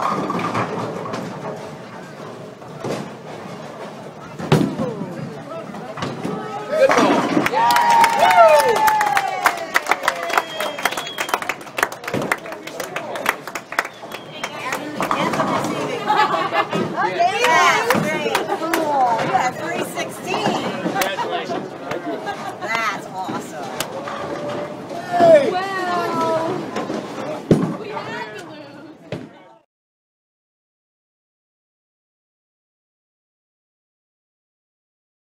Good ball.